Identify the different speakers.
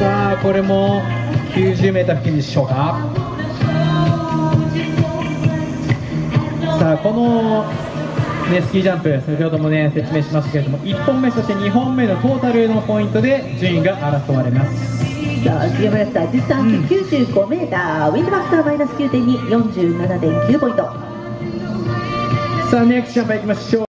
Speaker 1: さあこれも 90m 付近でしょうかさあこの、ね、スキージャンプ先ほどもね説明しましたけれども1本目そして2本目のトータルのポイントで順位が争われます。
Speaker 2: さあ杉山安田ンス95メーター、ウィンドファクターマイナス9.2 47.9ポイント。
Speaker 1: さあネクストジャンプいきましょう。